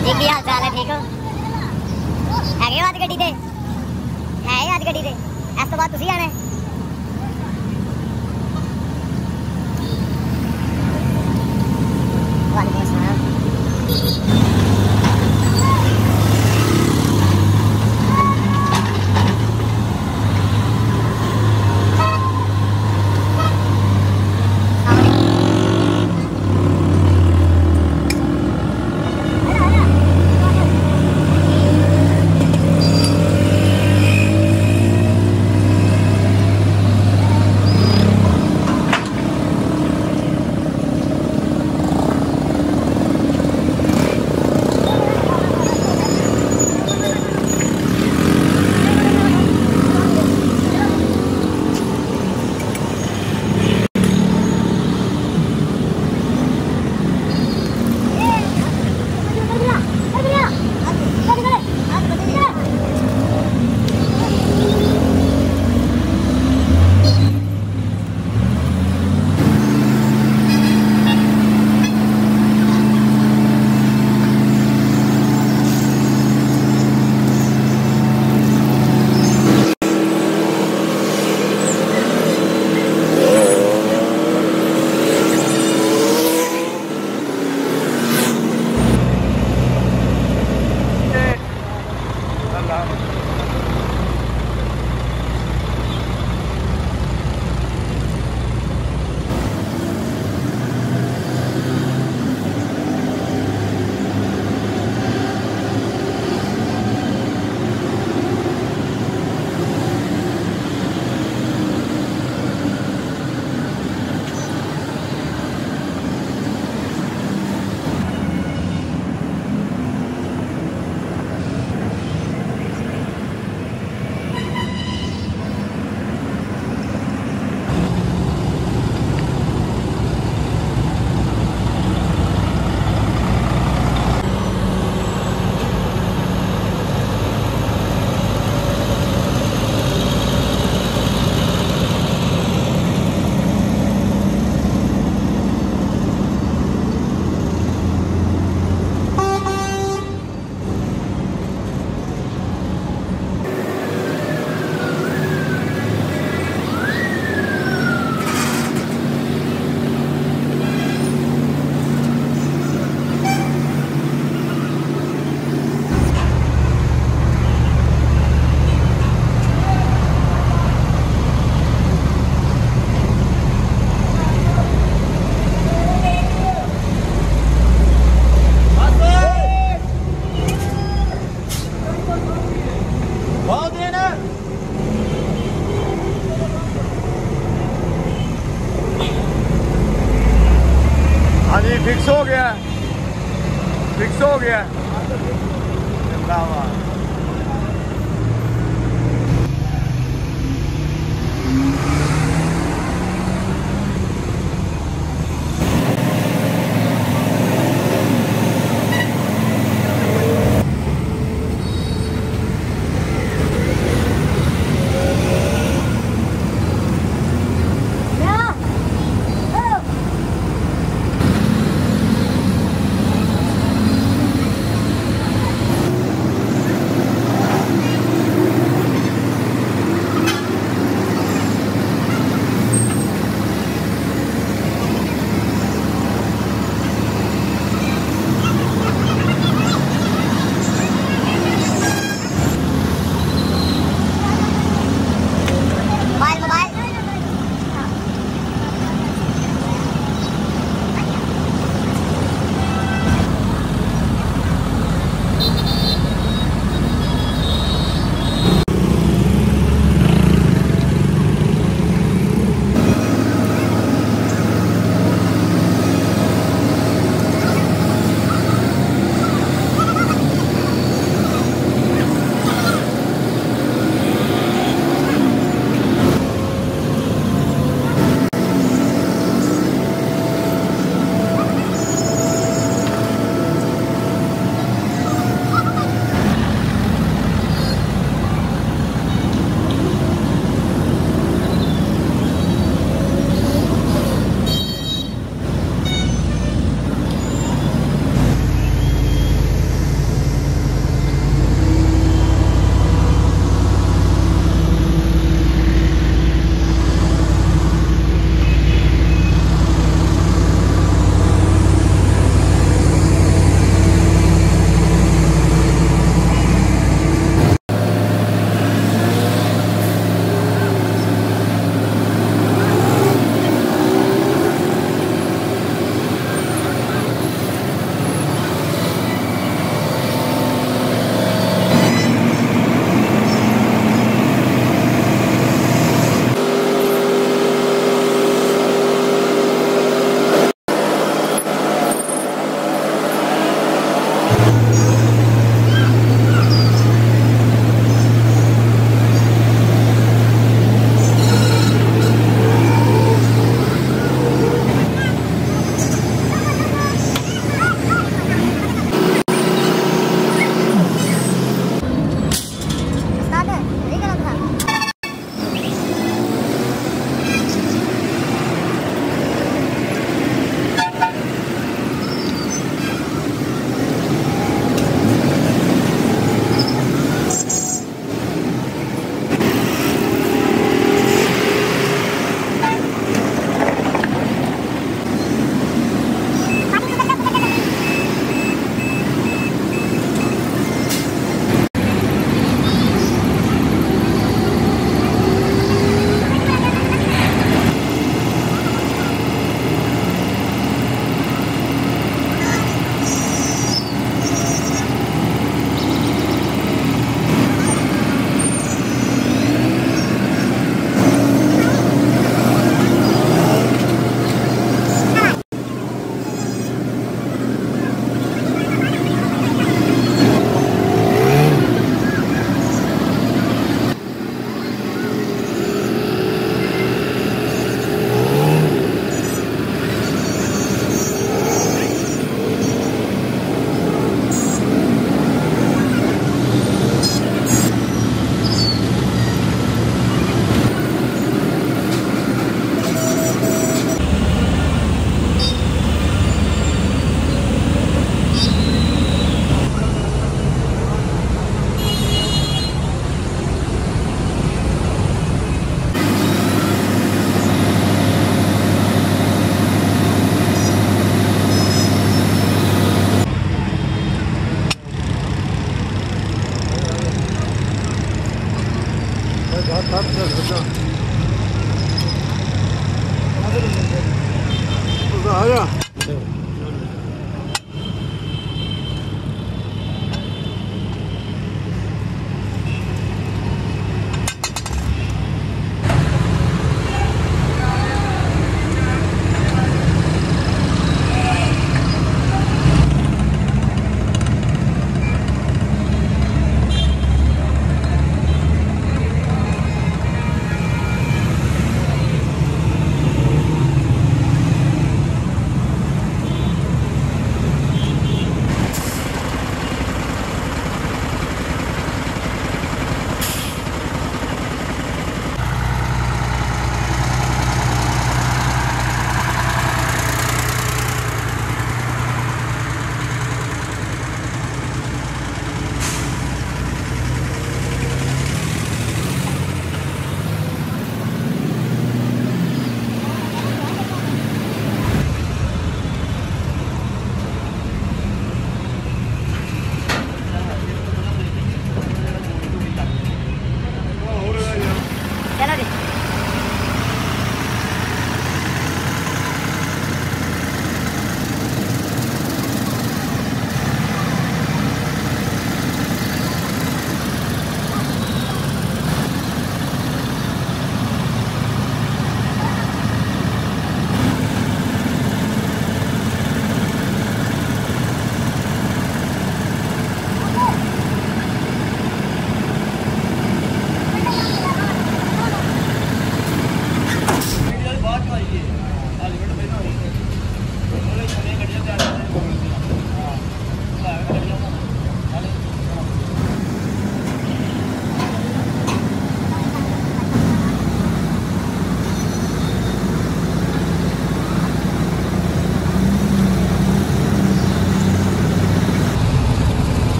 ਜੀ ਕੀ ਹਾਲ ਚਾਲ ਹੈ ਠੀਕ ਹੋ? ਹੈਗੇ ਹੋ ਅੱਜ ਗੱਡੀ ਤੇ? ਹੈ ਅੱਜ ਗੱਡੀ ਤੇ? ਇਸ ਤੋਂ ਬਾਅਦ ਤੁਸੀਂ ਆਣਾ